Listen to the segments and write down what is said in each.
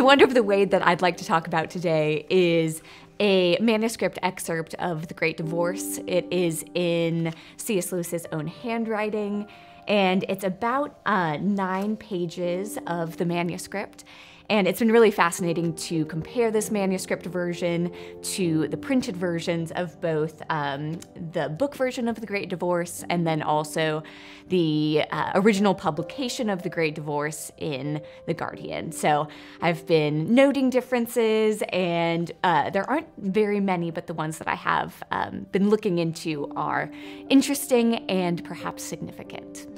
the Wonder of the Wade that I'd like to talk about today is a manuscript excerpt of The Great Divorce. It is in C.S. Lewis's own handwriting, and it's about uh, nine pages of the manuscript. And it's been really fascinating to compare this manuscript version to the printed versions of both um, the book version of The Great Divorce and then also the uh, original publication of The Great Divorce in The Guardian. So I've been noting differences, and uh, there aren't very many, but the ones that I have um, been looking into are interesting and perhaps significant.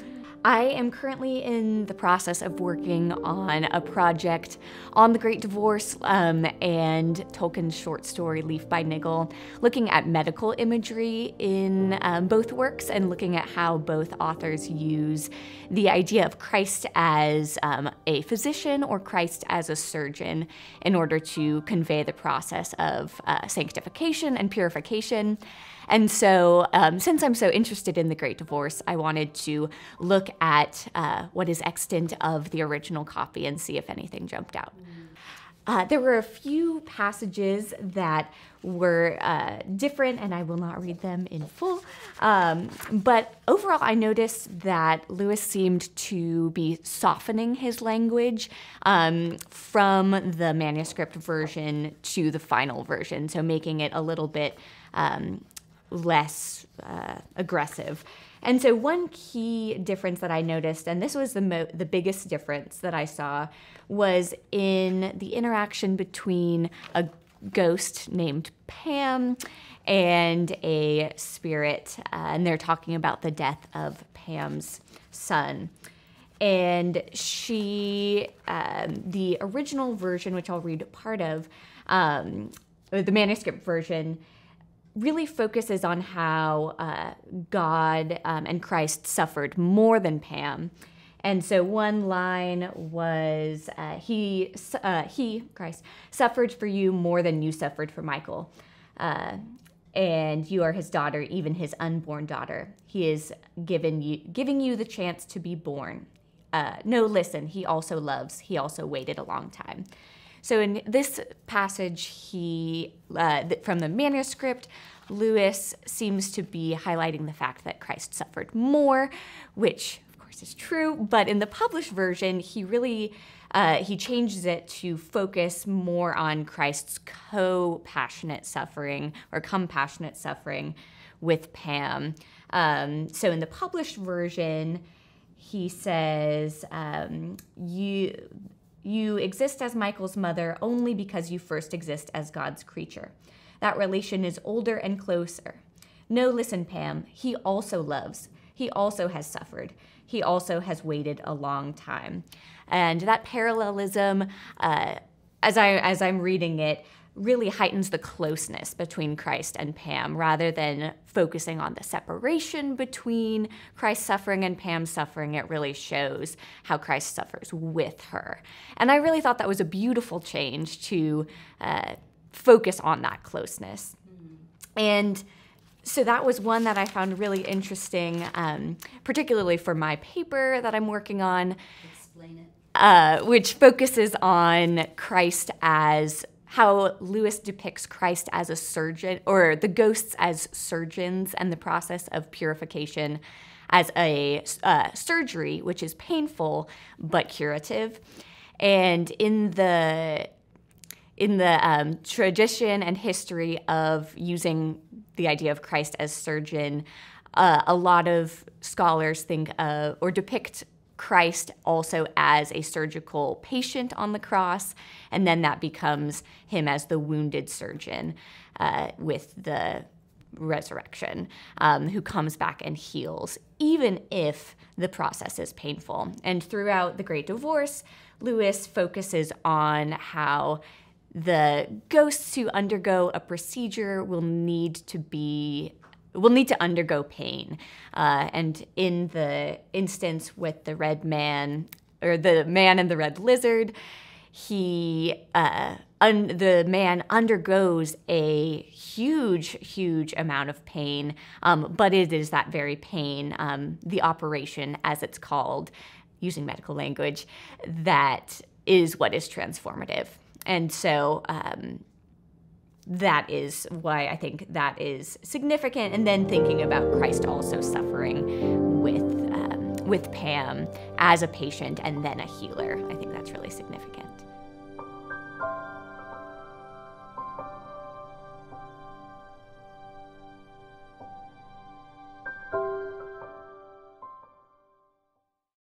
I am currently in the process of working on a project on the Great Divorce um, and Tolkien's short story Leaf by Niggle, looking at medical imagery in um, both works and looking at how both authors use the idea of Christ as um, a physician or Christ as a surgeon in order to convey the process of uh, sanctification and purification. And so, um, since I'm so interested in The Great Divorce, I wanted to look at uh, what is extant of the original copy and see if anything jumped out. Uh, there were a few passages that were uh, different, and I will not read them in full. Um, but overall, I noticed that Lewis seemed to be softening his language um, from the manuscript version to the final version, so making it a little bit um, less uh, aggressive. And so, one key difference that I noticed, and this was the mo- the biggest difference that I saw, was in the interaction between a ghost named Pam and a spirit, uh, and they're talking about the death of Pam's son. And she, um, the original version, which I'll read part of, um, the manuscript version, really focuses on how uh, God um, and Christ suffered more than Pam. And so one line was, uh, he, uh, he, Christ, suffered for you more than you suffered for Michael. Uh, and you are his daughter, even his unborn daughter. He is given you, giving you the chance to be born. Uh, no, listen, he also loves, he also waited a long time. So in this passage, he uh, from the manuscript, Lewis seems to be highlighting the fact that Christ suffered more, which of course is true. But in the published version, he really uh, he changes it to focus more on Christ's co-passionate suffering or compassionate suffering with Pam. Um, so in the published version, he says, um, "You you exist as Michael's mother only because you first exist as God's creature. That relation is older and closer. No, listen, Pam, he also loves. He also has suffered. He also has waited a long time. And that parallelism, uh, as, I, as I'm reading it, really heightens the closeness between Christ and Pam rather than focusing on the separation between Christ's suffering and Pam's suffering. It really shows how Christ suffers with her. And I really thought that was a beautiful change to uh, focus on that closeness. And so that was one that I found really interesting, um, particularly for my paper that I'm working on. Explain it. Uh, which focuses on Christ as how Lewis depicts Christ as a surgeon, or the ghosts as surgeons, and the process of purification as a uh, surgery, which is painful but curative. And in the in the um, tradition and history of using the idea of Christ as surgeon, uh, a lot of scholars think of or depict Christ also as a surgical patient on the cross, and then that becomes him as the wounded surgeon uh, with the resurrection, um, who comes back and heals, even if the process is painful. And throughout the Great Divorce, Lewis focuses on how the ghosts who undergo a procedure will need to be will need to undergo pain. Uh, and in the instance with the red man, or the man and the red lizard, he uh, the man undergoes a huge, huge amount of pain, um, but it is that very pain, um, the operation as it's called, using medical language, that is what is transformative. And so um, that is why I think that is significant. And then thinking about Christ also suffering with um, with Pam as a patient and then a healer, I think that's really significant.